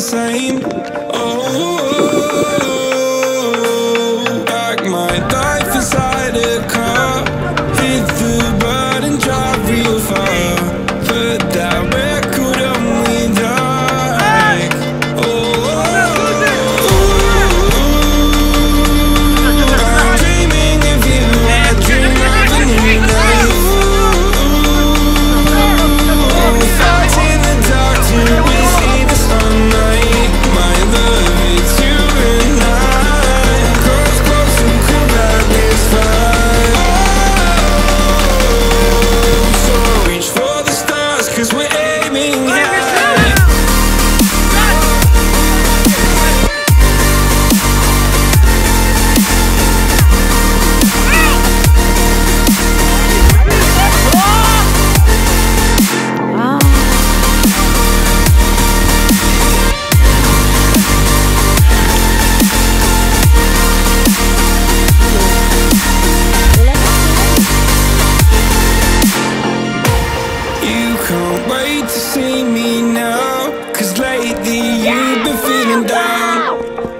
same. Oh.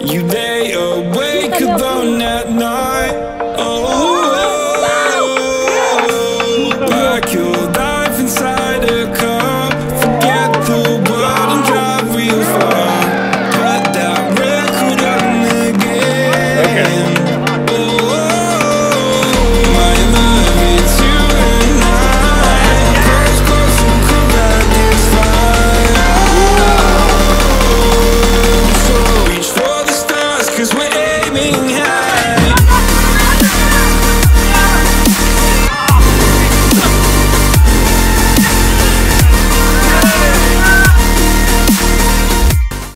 You there?